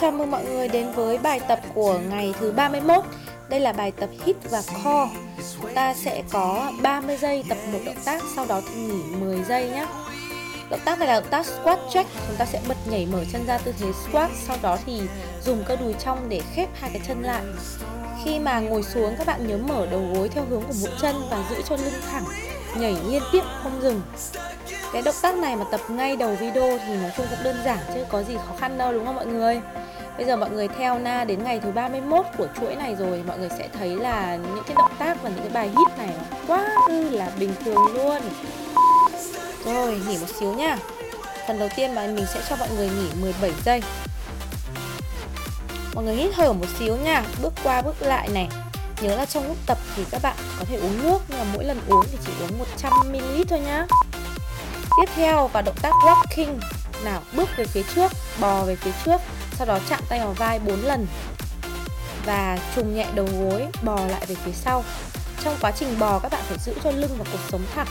chào mừng mọi người đến với bài tập của ngày thứ 31 Đây là bài tập hit và core Chúng ta sẽ có 30 giây tập một động tác, Sau đó thì nghỉ 10 giây nhé. Động tác này là động tác squat jack Chúng ta sẽ bật nhảy mở chân ra tư thế squat, Sau đó thì dùng cơ đùi trong để khép hai cái chân lại. Khi mà ngồi xuống, các bạn nhớ mở đầu gối theo hướng của mũi chân Và giữ cho lưng thẳng, Nhảy liên tiếp, không dừng cái động tác này mà tập ngay đầu video thì nói chung cũng đơn giản chứ có gì khó khăn đâu, đúng không mọi người? Bây giờ mọi người theo Na đến ngày thứ 31 của chuỗi này rồi, Mọi người sẽ thấy là những cái động tác và những cái bài hit này quá là bình thường luôn. Rồi, nghỉ một xíu nha. Phần đầu tiên mà mình sẽ cho mọi người nghỉ 17 giây. Mọi người hít thở một xíu nha, Bước qua bước lại này. Nhớ là trong lúc tập thì các bạn có thể uống nước, Nhưng mà mỗi lần uống thì chỉ uống 100ml thôi nhá. Tiếp theo vào động tác walking. Nào bước về phía trước, bò về phía trước Sau đó chạm tay vào vai 4 lần. Và trùng nhẹ đầu gối, bò lại về phía sau. Trong quá trình bò các bạn phải giữ cho lưng và cuộc sống thẳng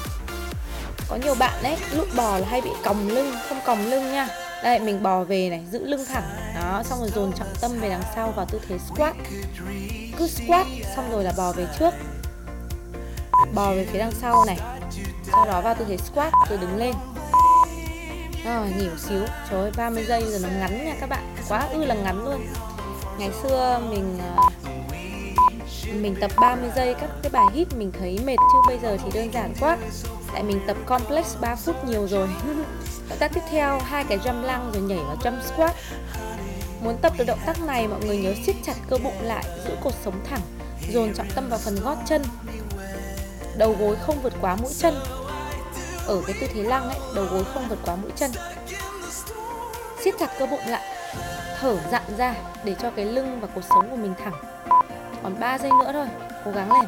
Có nhiều bạn ấy, lúc bò là hay bị còng lưng, không còng lưng nha. Đây mình bò về này, giữ lưng thẳng. Đó, xong rồi dồn trọng tâm về đằng sau vào tư thế squat. Cứ squat, xong rồi là bò về trước. Bò về phía đằng sau này sau đó vào tư thế squat rồi đứng lên. Rồi nghỉ một xíu. Trời ơi 30 giây giờ nó ngắn nha các bạn. Quá ư là ngắn luôn. Ngày xưa mình ờ, mình tập 30 giây các cái bài hit mình thấy mệt, chứ bây giờ thì đơn giản quá. Tại mình tập complex 3 phút nhiều rồi. Động tác tiếp theo, hai cái jump lăng rồi nhảy vào jump squat. Muốn tập được động tác này, mọi người nhớ siết chặt cơ bụng lại, giữ cột sống thẳng, dồn trọng tâm vào phần gót chân đầu gối không vượt quá mũi chân. Ở cái tư thế lăng ấy, đầu gối không vượt quá mũi chân. Siết chặt cơ bụng lại, thở dặn ra để cho cái lưng và cuộc sống của mình thẳng. Còn 3 giây nữa thôi, cố gắng lên.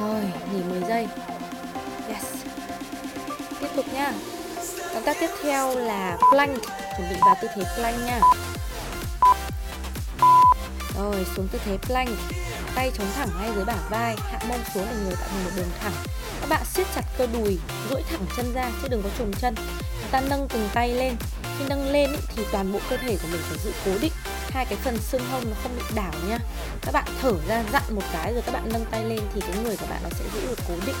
Rồi, nghỉ 10 giây. Yes. Tiếp tục nha. Động tác tiếp theo là plank, chuẩn bị vào tư thế plank nha. Rồi, xuống tư thế plank tay chống thẳng ngay dưới bả vai hạ mông xuống để người tạo thành một đường thẳng. Các bạn siết chặt cơ đùi duỗi thẳng chân ra chứ đừng có trùng chân. Chúng ta nâng từng tay lên. Khi nâng lên ý, thì toàn bộ cơ thể của mình phải giữ cố định. Hai cái phần xương hông nó không bị đảo nha. Các bạn thở ra dặn một cái rồi các bạn nâng tay lên thì cái người của bạn nó sẽ giữ được cố định.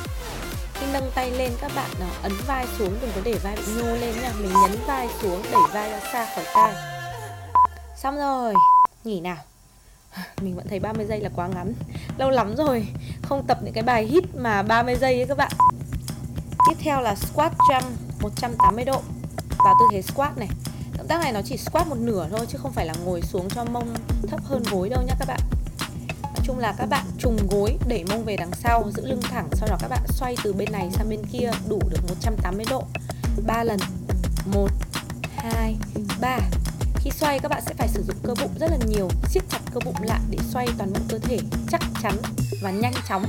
Khi nâng tay lên các bạn nó ấn vai xuống đừng có để vai bị nhô lên nha. Mình nhấn vai xuống đẩy vai ra xa khỏi tay xong rồi. Nghỉ nào. mình vẫn thấy 30 giây là quá ngắn. Lâu lắm rồi, Không tập những cái bài hit mà 30 giây ấy các bạn. Tiếp theo là squat jump 180 độ. Vào tư thế squat này. Động tác này nó chỉ squat một nửa thôi, Chứ không phải là ngồi xuống cho mông thấp hơn gối đâu nhá các bạn. Nói chung là các bạn trùng gối Đẩy mông về đằng sau, Giữ lưng thẳng, Sau đó các bạn xoay từ bên này sang bên kia, Đủ được 180 độ. 3 lần. 1 2 3 khi xoay, các bạn sẽ phải sử dụng cơ bụng rất là nhiều. Siết chặt cơ bụng lại để xoay toàn bộ cơ thể chắc chắn và nhanh chóng.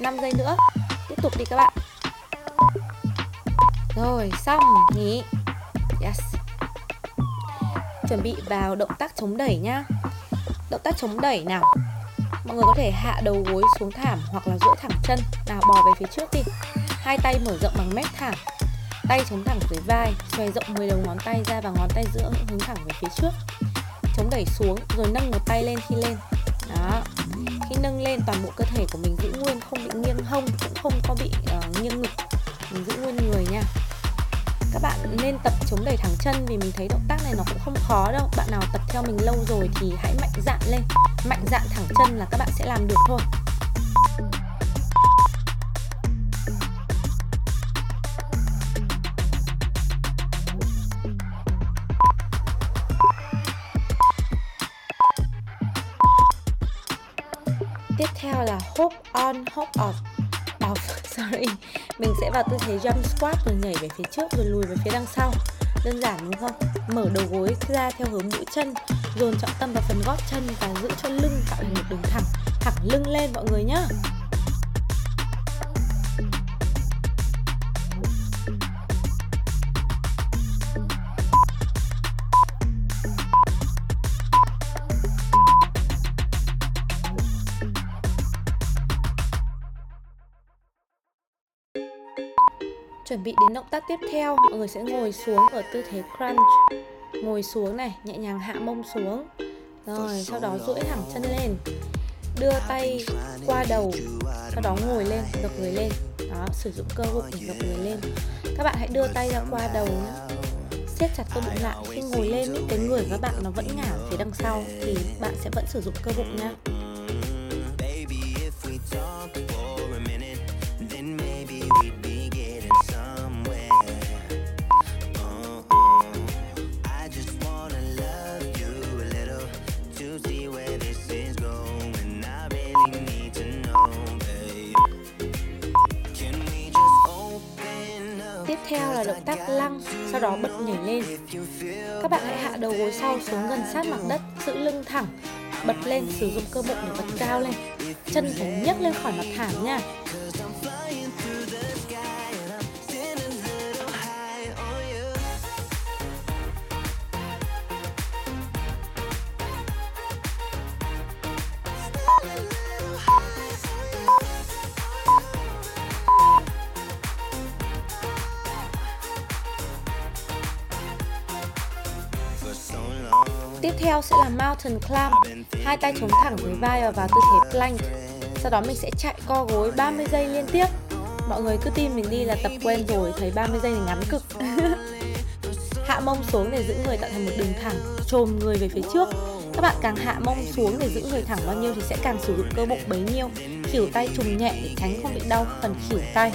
5 giây nữa. Tiếp tục đi các bạn. Rồi, xong. Nghỉ yes. Chuẩn bị vào động tác chống đẩy nhá. Động tác chống đẩy nào. Mọi người có thể hạ đầu gối xuống thảm hoặc là duỗi thẳng chân. Nào, bò về phía trước đi. Hai tay mở rộng bằng mép thảm tay chống thẳng dưới vai xòe rộng 10 đầu ngón tay ra và ngón tay giữa hướng thẳng về phía trước. Chống đẩy xuống rồi nâng một tay lên khi lên. Đó. Khi nâng lên toàn bộ cơ thể của mình giữ nguyên không bị nghiêng hông cũng không có bị uh, nghiêng ngực. Mình giữ nguyên người nha. Các bạn nên tập chống đẩy thẳng chân vì mình thấy động tác này nó cũng không khó đâu. Bạn nào tập theo mình lâu rồi thì hãy mạnh dạn lên. Mạnh dạn thẳng chân là các bạn sẽ làm được thôi. Hook on hook off. Off, sorry. Mình sẽ vào tư thế jump squat rồi nhảy về phía trước rồi lùi về phía đằng sau. Đơn giản đúng không? Mở đầu gối ra theo hướng mũi chân, dồn trọng tâm vào phần gót chân và giữ cho lưng tạo thành một đường thẳng. Thẳng lưng lên mọi người nhá. Chuẩn bị đến động tác tiếp theo, mọi người sẽ ngồi xuống ở tư thế crunch. Ngồi xuống này nhẹ nhàng hạ mông xuống. Rồi sau đó duỗi thẳng chân lên. Đưa tay qua đầu. sau đó ngồi lên gập người lên. Đó sử dụng cơ bụng để gập người lên. các bạn hãy đưa tay ra qua đầu nhé siết chặt cơ bụng lại. Khi ngồi lên cái người các bạn nó vẫn ngả phía đằng sau thì bạn sẽ vẫn sử dụng cơ bụng nhé Các bạn hãy hạ đầu gối sau xuống gần sát mặt đất, giữ lưng thẳng, bật lên, sử dụng cơ bụng để bật cao lên. Chân phải nhấc lên khỏi mặt thảm nha. Theo sẽ là Mountain Climb. Hai tay chống thẳng dưới vai và vào tư thế plank. Sau đó mình sẽ chạy co gối 30 giây liên tiếp. Mọi người cứ tin mình đi là tập quen rồi, Thấy 30 giây thì ngắn cực. Hạ mông xuống để giữ người tạo thành một đường thẳng chồm người về phía trước. Các bạn càng hạ mông xuống để giữ người thẳng bao nhiêu thì sẽ càng sử dụng cơ bụng bấy nhiêu. Khỉu tay trùng nhẹ để tránh không bị đau, phần khỉu tay.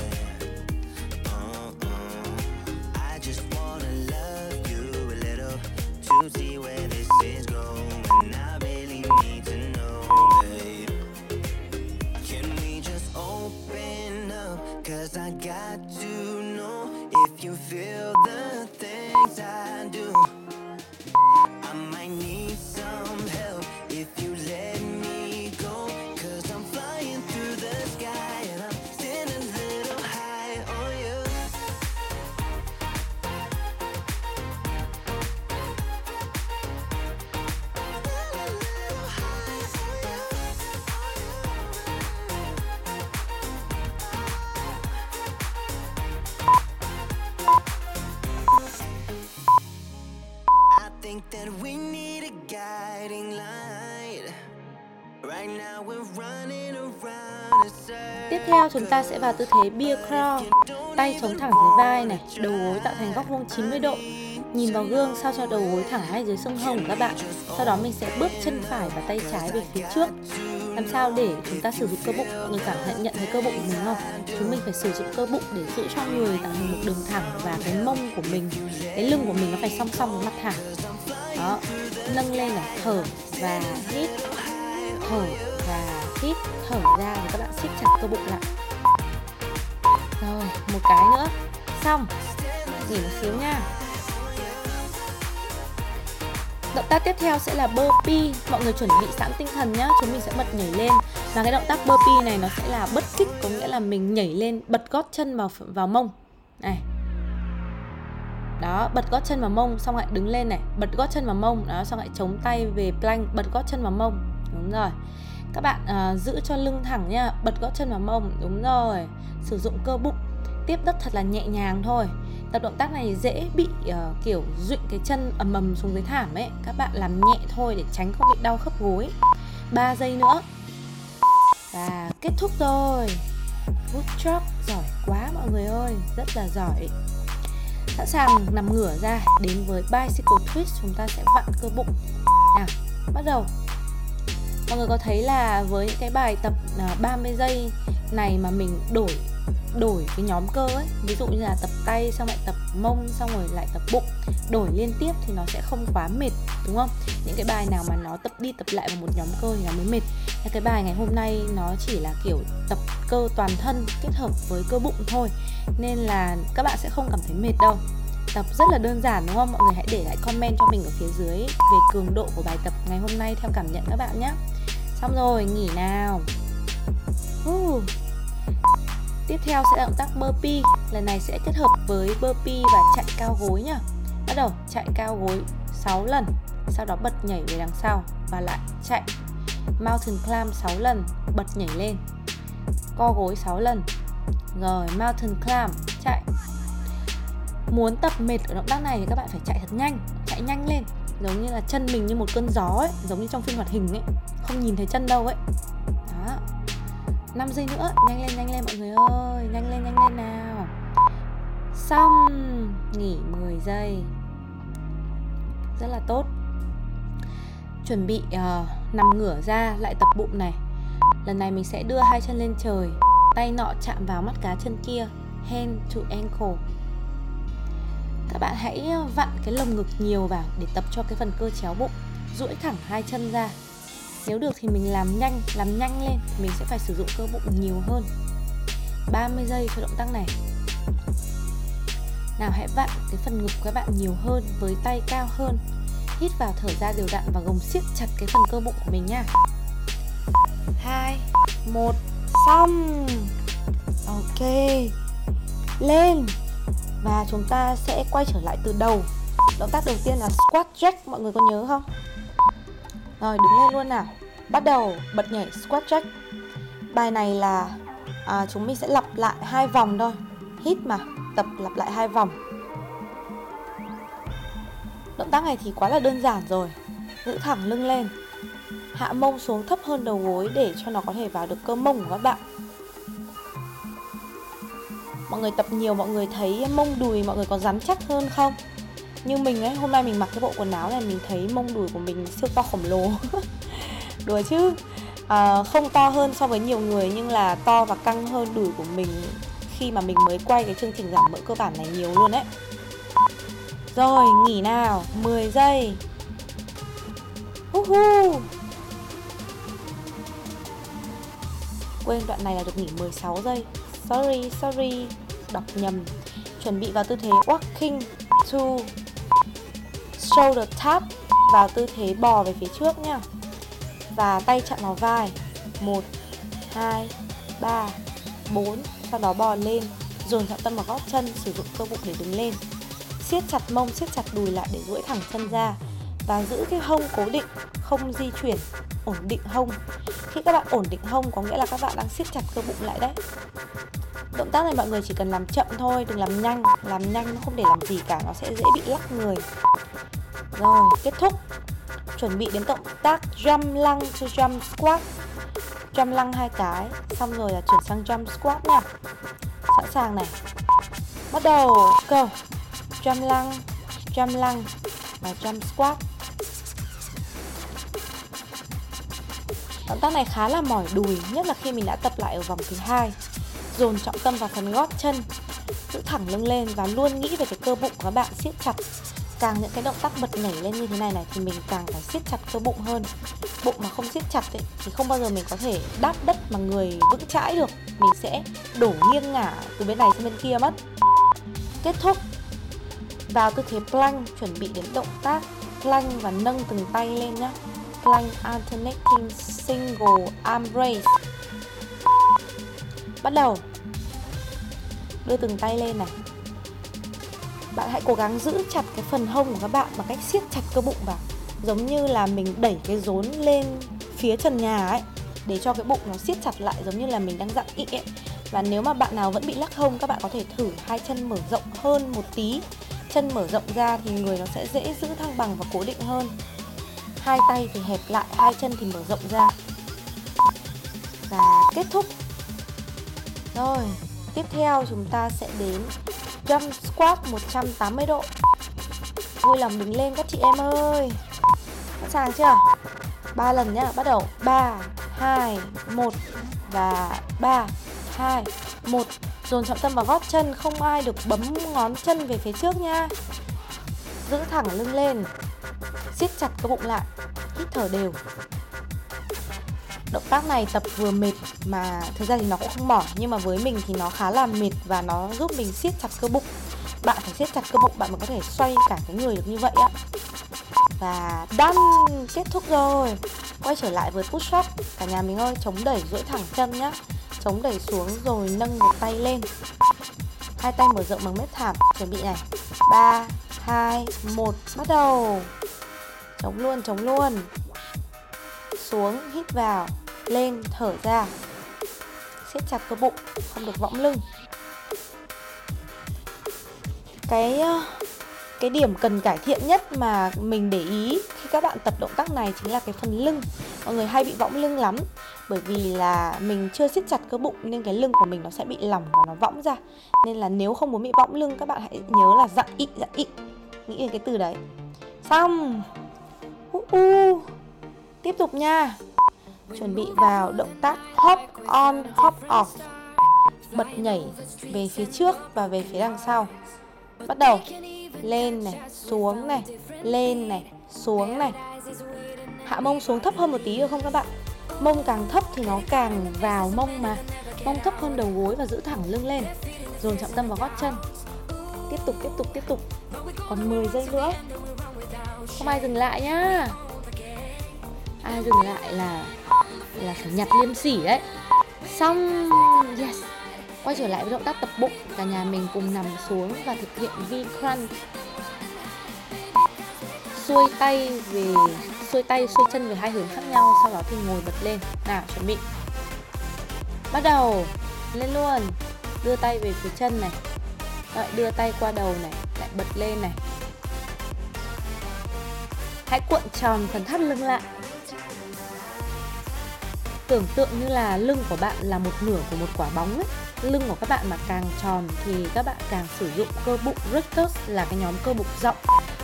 I got to know if you feel the things I do. Need a guiding light. Right now we're running around Tiếp theo chúng ta sẽ vào tư thế beer crawl Tay chống thẳng dưới vai này Đầu gối tạo thành góc vuông 90 độ. Nhìn vào gương sao cho đầu gối thẳng ngay dưới sông hồng các bạn? Sau đó mình sẽ bước chân phải và tay trái về phía trước. Làm sao để chúng ta sử dụng cơ bụng? Người cảm nhận nhận thấy cơ bụng của mình không? Chúng mình phải sử dụng cơ bụng để giữ cho người tạo thành một đường thẳng và cái mông của mình cái lưng của mình nó phải song song với mặt thẳng đó, nâng lên là thở và hít. Thở và hít, thở ra thì các bạn siết chặt cơ bụng lại. Rồi, một cái nữa. Xong, nghỉ một xíu nha. Động tác tiếp theo sẽ là burpee. Mọi người chuẩn bị sẵn tinh thần nhá, Chúng mình sẽ bật nhảy lên. Và cái động tác burpee này nó sẽ là bất kích, Có nghĩa là mình nhảy lên, bật gót chân vào vào mông. Này đó bật gót chân vào mông xong lại đứng lên này. Bật gót chân vào mông đó xong lại chống tay về plank bật gót chân vào mông. Đúng rồi. Các bạn uh, giữ cho lưng thẳng nha bật gót chân vào mông đúng rồi. Sử dụng cơ bụng. Tiếp đất thật là nhẹ nhàng thôi. Tập động tác này dễ bị uh, kiểu dụy cái chân ầm ầm xuống dưới thảm ấy. Các bạn làm nhẹ thôi để tránh không bị đau khớp gối. 3 giây nữa. Và kết thúc rồi. Good job. Giỏi quá mọi người ơi. Rất là giỏi sẵn sàng nằm ngửa ra đến với bicycle twist, chúng ta sẽ vặn cơ bụng. Nào, bắt đầu. Mọi người có thấy là với những cái bài tập à, 30 giây này mà mình đổi đổi cái nhóm cơ ấy. Ví dụ như là tập tay, xong lại tập mông, xong rồi lại tập bụng. Đổi liên tiếp thì nó sẽ không quá mệt, đúng không? Những cái bài nào mà nó tập đi tập lại vào một nhóm cơ thì nó mới mệt. Cái bài ngày hôm nay nó chỉ là kiểu tập cơ toàn thân kết hợp với cơ bụng thôi. Nên là các bạn sẽ không cảm thấy mệt đâu. Tập rất là đơn giản, đúng không? Mọi người hãy để lại comment cho mình ở phía dưới về cường độ của bài tập ngày hôm nay theo cảm nhận các bạn nhé. Xong rồi, nghỉ nào. Uh tiếp theo sẽ là động tác burpee lần này sẽ kết hợp với burpee và chạy cao gối nhá. Bắt đầu, chạy cao gối 6 lần, sau đó bật nhảy về đằng sau và lại chạy. Mountain climb 6 lần, bật nhảy lên. Co gối 6 lần. Rồi mountain climb, chạy. Muốn tập mệt ở động tác này thì các bạn phải chạy thật nhanh, chạy nhanh lên. Giống như là chân mình như một cơn gió ấy, giống như trong phim hoạt hình ấy. Không nhìn thấy chân đâu ấy. 5 giây nữa. Nhanh lên nhanh lên mọi người ơi. Nhanh lên nhanh lên nào. Xong. Nghỉ 10 giây. Rất là tốt. Chuẩn bị uh, nằm ngửa ra lại tập bụng này. Lần này mình sẽ đưa hai chân lên trời. Tay nọ chạm vào mắt cá chân kia. Hand to ankle. Các bạn hãy vặn cái lồng ngực nhiều vào để tập cho cái phần cơ chéo bụng. Duỗi thẳng hai chân ra nếu được thì mình làm nhanh làm nhanh lên. Mình sẽ phải sử dụng cơ bụng nhiều hơn. 30 giây cho động tác này. Nào, hãy vặn cái phần ngực của các bạn nhiều hơn, với tay cao hơn. Hít vào thở ra đều đặn và gồng siết chặt cái phần cơ bụng của mình nha. Hai, một, xong. Ok. Lên. Và chúng ta sẽ quay trở lại từ đầu. Động tác đầu tiên là squat jack mọi người có nhớ không? Rồi đứng lên luôn nào. Bắt đầu bật nhảy squat jack bài này là à, chúng mình sẽ lặp lại hai vòng thôi. Hít mà tập lặp lại hai vòng. Động tác này thì quá là đơn giản rồi. Giữ thẳng lưng lên. Hạ mông xuống thấp hơn đầu gối để cho nó có thể vào được cơ mông của các bạn. Mọi người tập nhiều mọi người thấy mông đùi mọi người có rắn chắc hơn không? Như mình ấy hôm nay mình mặc cái bộ quần áo này mình thấy mông đùi của mình siêu to khổng lồ. Đùa chứ. À, không to hơn so với nhiều người nhưng là to và căng hơn đùi của mình khi mà mình mới quay cái chương trình giảm mỡ cơ bản này nhiều luôn đấy rồi nghỉ nào. 10 giây. Uhu. Quên đoạn này là được nghỉ 16 giây. Sorry, sorry. Đọc nhầm. Chuẩn bị vào tư thế walking to shoulder tap Vào tư thế bò về phía trước nha Và tay chạm vào vai 1, 2, 3, 4 Sau đó bò lên Dồn trọng tâm vào gót chân Sử dụng cơ bụng để đứng lên siết chặt mông, siết chặt đùi lại để duỗi thẳng chân ra và giữ cái hông cố định, không di chuyển, ổn định hông. Khi các bạn ổn định hông có nghĩa là các bạn đang siết chặt cơ bụng lại đấy. Động tác này mọi người chỉ cần làm chậm thôi, đừng làm nhanh, làm nhanh nó không để làm gì cả, nó sẽ dễ bị lắc người. Rồi, kết thúc. Chuẩn bị đến động tác jump lăng cho jump squat. Jump lăng hai cái, xong rồi là chuyển sang jump squat nha. Sẵn sàng này. Bắt đầu, go jump lăng jump lăng và jump squat động tác này khá là mỏi đùi nhất là khi mình đã tập lại ở vòng thứ hai dồn trọng tâm vào phần gót chân giữ thẳng lưng lên và luôn nghĩ về cái cơ bụng của các bạn siết chặt càng những cái động tác bật nhảy lên như thế này này thì mình càng phải siết chặt cơ bụng hơn bụng mà không siết chặt ấy, thì không bao giờ mình có thể đáp đất mà người vững chãi được mình sẽ đổ nghiêng ngả từ bên này sang bên kia mất kết thúc vào tư thế plank, chuẩn bị đến động tác plank và nâng từng tay lên nhé. Plank alternating single arm raise. Bắt đầu. Đưa từng tay lên này. Bạn hãy cố gắng giữ chặt cái phần hông của các bạn bằng cách siết chặt cơ bụng vào. Giống như là mình đẩy cái rốn lên phía trần nhà ấy, để cho cái bụng nó siết chặt lại, giống như là mình đang dặn ị ấy. Và nếu mà bạn nào vẫn bị lắc hông, các bạn có thể thử hai chân mở rộng hơn một tí chân mở rộng ra thì người nó sẽ dễ giữ thăng bằng và cố định hơn hai tay thì hẹp lại, hai chân thì mở rộng ra và kết thúc rồi, tiếp theo chúng ta sẽ đến jump squat 180 độ. Vui lòng đứng lên các chị em ơi. Sẵn sàng chưa? 3 lần nhá, bắt đầu. 3 2 1 và 3 2 1 Dồn trọng tâm vào gót chân, Không ai được bấm ngón chân về phía trước nha Giữ thẳng lưng lên. Siết chặt cái bụng lại. Hít thở đều. Động tác này tập vừa mệt mà thực ra thì nó cũng không mỏi, Nhưng mà với mình thì nó khá là mệt và nó giúp mình siết chặt cơ bụng. Bạn phải siết chặt cơ bụng, bạn mới có thể xoay cả cái người được như vậy á Và done Kết thúc rồi. Quay trở lại với push up. Cả nhà mình ơi, chống đẩy duỗi thẳng chân nhá. Chống đẩy xuống rồi nâng một tay lên. Hai tay mở rộng bằng mép thảm chuẩn bị này. 3 2 1 bắt đầu. Chống luôn chống luôn. Xuống, hít vào lên thở ra. Siết chặt cơ bụng không được võng lưng. Cái ờ, cái điểm cần cải thiện nhất mà mình để ý khi các bạn tập động tác này chính là cái phần lưng. Mọi người hay bị võng lưng lắm bởi vì là mình chưa siết chặt cơ bụng nên cái lưng của mình nó sẽ bị lỏng và nó võng ra. Nên là nếu không muốn bị võng lưng các bạn hãy nhớ là dặn ị dặn ị. Nghĩ đến cái từ đấy. Xong. Uh, uh. tiếp tục nha chuẩn bị vào động tác hop on, hop off. Bật nhảy về phía trước và về phía đằng sau. Bắt đầu. Lên này, xuống này, lên này, xuống này. Hạ mông xuống thấp hơn một tí được không các bạn? Mông càng thấp thì nó càng vào mông mà. Mông thấp hơn đầu gối và giữ thẳng lưng lên. Dồn trọng tâm vào gót chân. Tiếp tục tiếp tục tiếp tục. Còn 10 giây nữa. Không ai dừng lại nhá. Ai dừng lại là là phải nhặt liêm sỉ đấy xong, yes, quay trở lại với động tác tập bụng. Cả nhà mình cùng nằm xuống và thực hiện V crunch. Xuôi tay về, xuôi tay, xuôi chân về hai hướng khác nhau, sau đó thì ngồi bật lên. Nào, chuẩn bị. Bắt đầu, lên luôn. Đưa tay về phía chân này. Lại đưa tay qua đầu này, lại bật lên này. Hãy cuộn tròn phần thắt lưng lại tưởng tượng như là lưng của bạn là một nửa của một quả bóng ấy. Lưng của các bạn mà càng tròn thì các bạn càng sử dụng cơ bụng rectus là cái nhóm cơ bụng rộng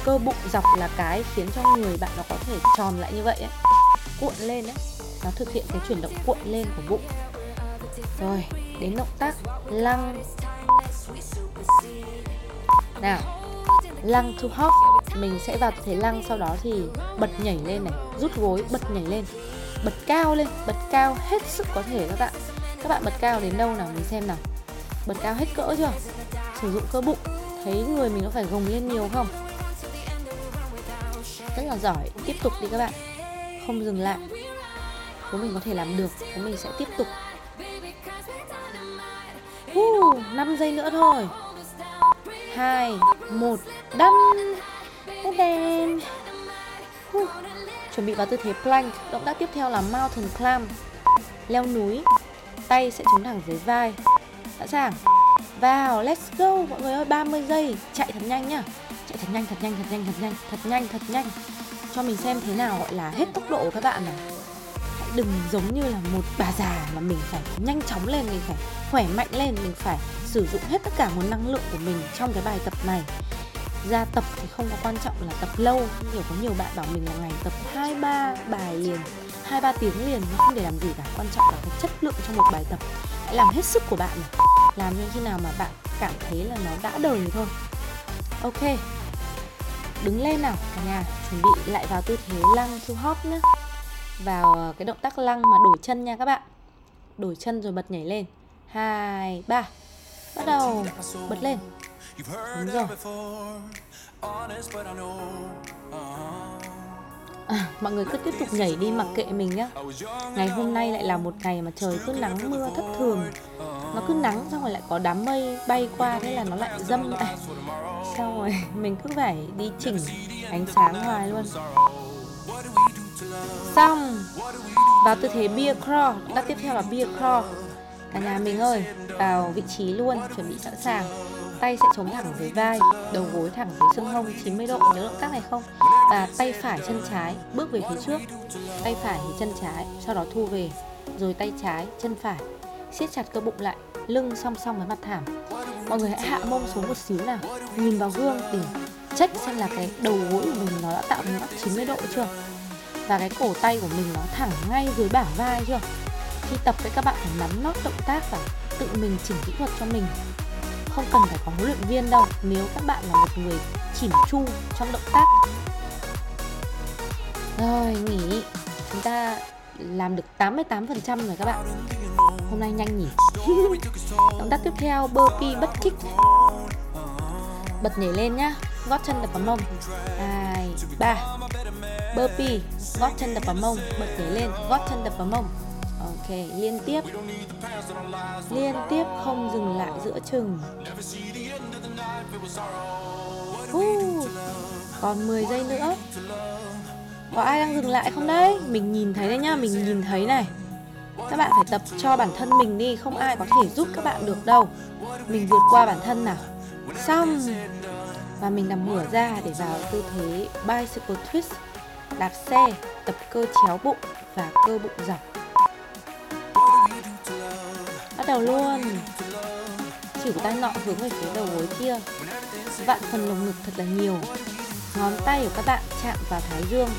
cơ bụng dọc là cái khiến cho người bạn nó có thể tròn lại như vậy ấy. Cuộn lên ấy. Nó thực hiện cái chuyển động cuộn lên của bụng. Rồi, đến động tác lăng. Nào, lăng to hop. Mình sẽ vào thế lăng, sau đó thì bật nhảy lên này, rút gối, bật nhảy lên bật cao lên bật cao hết sức có thể các bạn. Các bạn bật cao đến đâu nào mình xem nào. Bật cao hết cỡ chưa? Sử dụng cơ bụng. Thấy người mình nó phải gồng lên nhiều không? Rất là giỏi. Tiếp tục đi các bạn. Không dừng lại. Nếu mình có thể làm được. Thì mình sẽ tiếp tục. Uh, 5 giây nữa thôi. 2 1 đâm. Đen chuẩn bị vào tư thế plank. Động tác tiếp theo là mountain climb. Leo núi. Tay sẽ chống thẳng dưới vai. Sẵn sàng. Vào, let's go. Mọi người ơi 30 giây. Chạy thật nhanh nhá. Chạy thật nhanh thật nhanh thật nhanh thật nhanh thật nhanh thật nhanh. Cho mình xem thế nào gọi là hết tốc độ của các bạn này. Hãy đừng giống như là một bà già mà mình phải nhanh chóng lên, mình phải khỏe mạnh lên, mình phải sử dụng hết tất cả nguồn năng lượng của mình trong cái bài tập này ra tập thì không có quan trọng là tập lâu. Kiểu có nhiều bạn bảo mình là ngày tập hai, ba bài liền, hai, ba tiếng liền, nó không để làm gì cả. Quan trọng là cái chất lượng trong một bài tập. Hãy làm hết sức của bạn này làm cho khi nào mà bạn cảm thấy là nó đã đời thôi. Ok. Đứng lên nào, cả nhà. Chuẩn bị lại vào tư thế lăng to hop nhé vào ờ, cái động tác lăng mà đổi chân nha các bạn. Đổi chân rồi bật nhảy lên. Hai, ba. Bắt đầu. Bật lên đúng rồi. à, mọi người cứ tiếp tục nhảy đi mặc kệ mình nhá. Ngày hôm nay lại là một ngày mà trời cứ nắng mưa thất thường. nó cứ nắng xong rồi lại có đám mây bay qua thế là nó lại dâm. lại xong rồi mình cứ phải đi chỉnh ánh sáng hoài luôn. xong vào tư thế beer crawl đã tiếp theo là beer crawl cả nhà mình ơi vào vị trí luôn chuẩn bị sẵn sàng tay sẽ chống thẳng dưới vai, đầu gối thẳng dưới xương hông 90 độ, nhớ động tác này không? Và tay phải chân trái, bước về phía trước. Tay phải thì chân trái, sau đó thu về, rồi tay trái, chân phải. Siết chặt cơ bụng lại, lưng song song với mặt thảm. Mọi người hãy hạ mông xuống một xíu nào, nhìn vào gương để check xem là cái đầu gối của mình nó đã tạo được góc 90 độ chưa? Và cái cổ tay của mình nó thẳng ngay dưới bả vai chưa? Khi tập với các bạn phải nắm nót động tác và tự mình chỉnh kỹ thuật cho mình không cần phải có huấn luyện viên đâu nếu các bạn là một người chỉn chu trong động tác. Rồi nghỉ. Chúng ta làm được 88% rồi các bạn. Hôm nay nhanh nhỉ? Động tác tiếp theo burpee bất kích. Bật nhảy lên nhá. Gót chân đập vào mông. 2, 3 Burpee Gót chân đập vào mông. Bật nhảy lên Gót chân đập vào mông. Ok, liên tiếp. Liên tiếp không dừng lại giữa chừng. Uh, Còn 10 giây nữa. Có ai đang dừng lại không đấy? Mình nhìn thấy đấy nhá, mình nhìn thấy này. Các bạn phải tập cho bản thân mình đi Không ai có thể giúp các bạn được đâu. Mình vượt qua bản thân nào. Xong. Và mình nằm ngửa ra để vào tư thế bicycle twist đạp xe tập cơ chéo bụng và cơ bụng dọc đầu luôn. Chỉ tay nọ hướng về phía đầu gối kia. Vặn phần lồng ngực thật là nhiều. Ngón tay của các bạn chạm vào thái dương,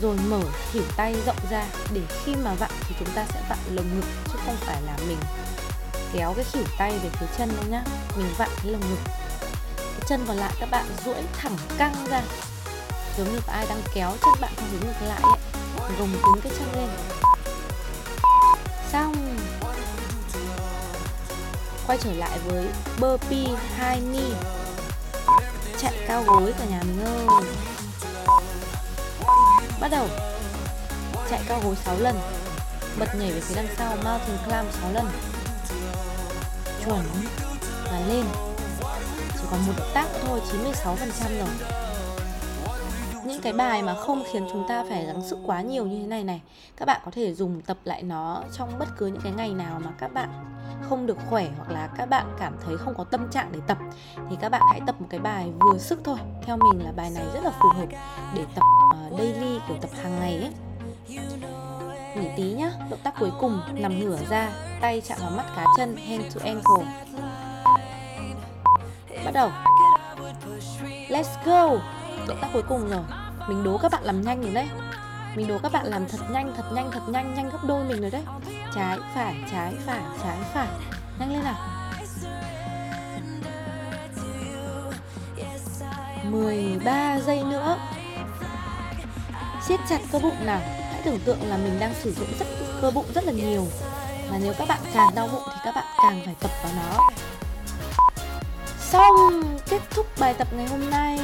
rồi mở khỉu tay rộng ra để khi mà vặn thì chúng ta sẽ vặn lồng ngực chứ không phải là mình. Kéo cái khỉu tay về phía chân đâu nhá. Mình vặn cái lồng ngực. Cái chân còn lại các bạn duỗi thẳng căng ra. Giống như ai đang kéo chân bạn theo hướng ngược lại ấy. Gồng cứng cái chân lên. Xong quay trở lại với burpee hai mi. Chạy cao gối cả nhà mình ơi. Bắt đầu. Chạy cao gối 6 lần. Bật nhảy về phía đằng sau, mountain climb 6 lần. Chuẩn. Và lên. Chỉ còn một động tác nữa thôi 96% rồi những cái bài mà không khiến chúng ta phải gắng sức quá nhiều như thế này này các bạn có thể dùng tập lại nó trong bất cứ những cái ngày nào mà các bạn không được khỏe hoặc là các bạn cảm thấy không có tâm trạng để tập thì các bạn hãy tập một cái bài vừa sức thôi. Theo mình là bài này rất là phù hợp để tập uh, daily kiểu tập hàng ngày ấy. Nghỉ tí nhá động tác cuối cùng nằm ngửa ra tay chạm vào mắt cá chân hand to ankle. Bắt đầu. Let's go động tác cuối cùng rồi mình đố các bạn làm nhanh rồi đấy. Mình đố các bạn làm thật nhanh thật nhanh thật nhanh nhanh gấp đôi mình rồi đấy. Trái phải trái phải trái phải. Nhanh lên nào. 13 giây nữa. Siết chặt cơ bụng nào. Hãy tưởng tượng là mình đang sử dụng rất, cơ bụng rất là nhiều. Và nếu các bạn càng đau bụng thì các bạn càng phải tập vào nó. Xong, kết thúc bài tập ngày hôm nay.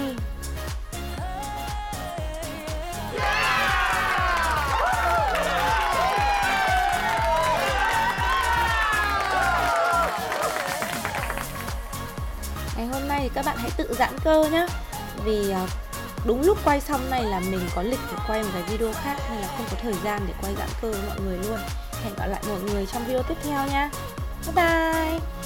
Ngày hôm nay thì các bạn hãy tự giãn cơ nhé vì ờ, đúng lúc quay xong này là mình có lịch để quay một cái video khác nên là không có thời gian để quay giãn cơ với mọi người luôn. Hẹn gặp lại mọi người trong video tiếp theo nha. Bye bye!